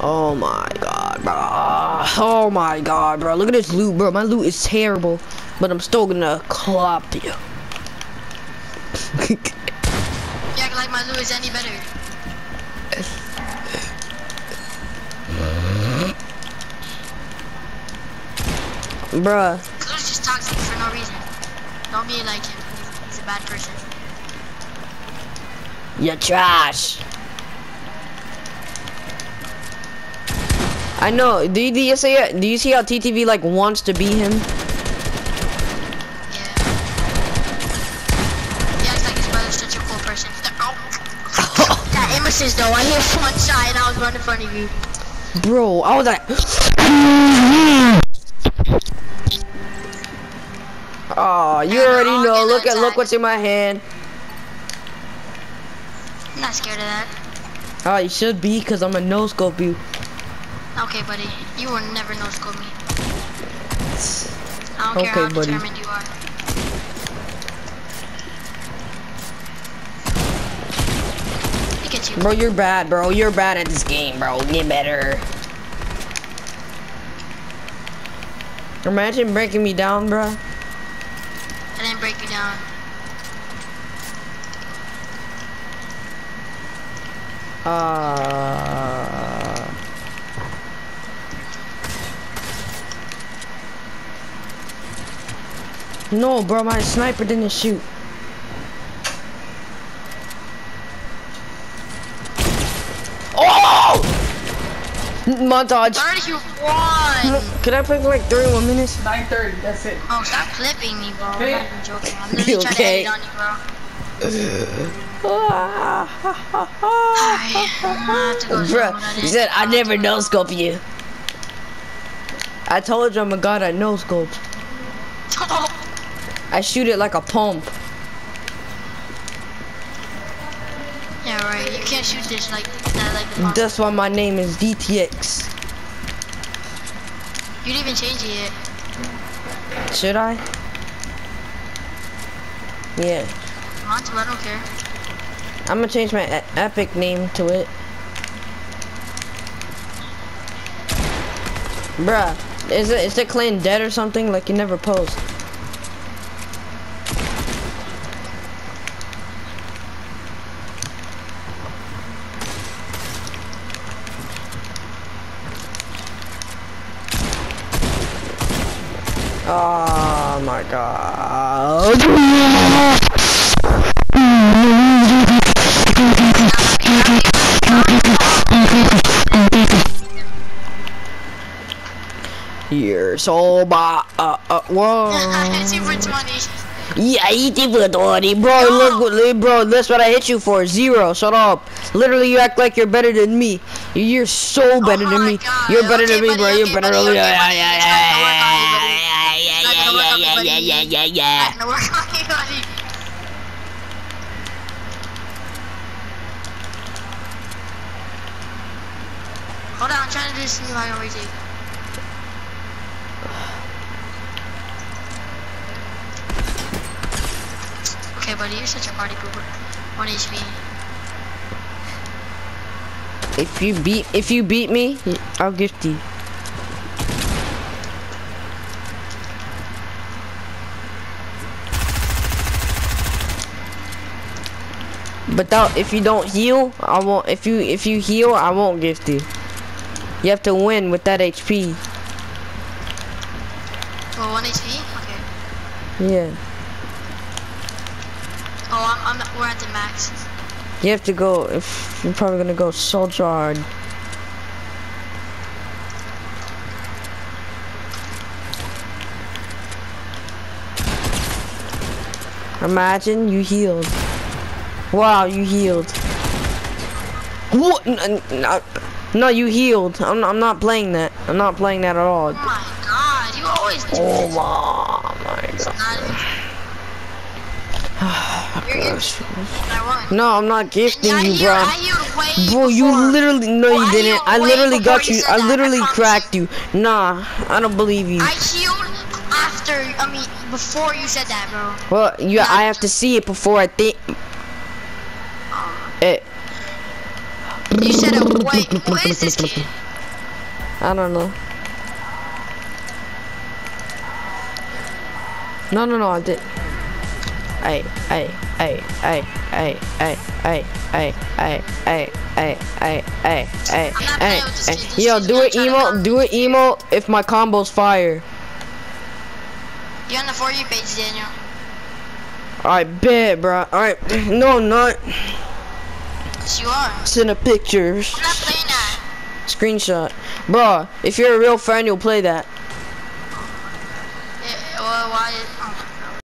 Oh my god, bro. Oh my god, bro. Look at this loot, bro. My loot is terrible, but I'm still gonna clop you. You act like my loot is any better. Bruh. Clue's just toxic for no reason. Don't be like him. He's, he's a bad person. You're trash. I know. Do you, do you see it? Do you see how TTV like wants to be him? Yeah. Like his brother's such a cool person. Oh, oh, oh, oh. that aim though, I hit one shot and I was right in front of you. Bro, I was like. Oh, you already I'll know. Look at look what's in my hand. I'm not scared of that. Oh, you should be, cause I'm a no scope you. Okay, buddy. You will never no scope me. I don't care how buddy. determined you are. Look at you. Bro, you're bad, bro. You're bad at this game, bro. Get better. Imagine breaking me down, bro. I didn't break you down. Uh. No, bro, my sniper didn't shoot. Oh! Montage. 31! Can I play for like 31 minutes? 9:30. That's it. Oh, stop clipping me, bro. I'm Hey. not even joking. I'm You literally trying okay? to edit on you, bro. Alright, I'm gonna have to go Bruh, zone he said I never no scope you. I told you I'm a god at no scope. Oh, I shoot it like a pump. yeah, right. You can't shoot this like that, like the pump. That's why my name is DTX. You didn't even change it yet. Should I? Yeah. Come on, I don't care. I'm gonna change my e- epic name to it. Bruh, is it is the clan dead or something? Like you never post. Oh my god. You're so ba uh, uh, whoa. I hit you for 20. Yeah, eat it for 20, bro. What- look, bro. That's what I hit you for. Zero. Shut up. Literally, you act like you're better than me. You're so better than Oh my me. God. You're better Okay, than me, buddy, bro. You're better buddy, than me. okay, Yeah, yeah, It's not gonna work on you, buddy. yeah, yeah, gonna work on yeah, yeah, yeah, yeah, yeah. Not gonna work on you. Hold on, I'm trying to do this new high retake. Okay, buddy, you're such a party pooper. One HP. If you beat, if you beat me, I'll gift you. But that, if you don't heal, I won't. If you if you heal, I won't gift you. You have to win with that HP. Oh, one HP? Okay. Yeah. Oh, I'm, I'm, we're at the max. You have to go. If you're probably gonna go soldier hard. Imagine you healed. Wow, you healed. What? N- n- No, uh, no, you healed. I'm, I'm not playing that. I'm not playing that at all. Oh my god, you always do Oh this. my, my god. Not even- You're Gosh. I won. No, I'm not gifting I you, bro. I healed Bro, you literally no, Bro, you didn't. healed I literally got you you. I that, I literally cracked you. Nah, I don't believe you. I healed after, I mean, before you said that, bro. Well, you, I have to see it before I think. It. You said it. Wait, what is this kid? I don't know. No, no, no, I did. Hey, hey, hey, hey, hey, hey, hey, hey, hey, hey, hey, hey, hey, hey, hey, playing with this hey. Yo, do gonna it try to emo, do it emo if my combo's fire. You're on the For You page, Daniel. Alright, bet, bro. Alright, no, not. Yes, you are. Send a picture. I'm not playing that. Screenshot. Bro, if you're a real fan, you'll play that.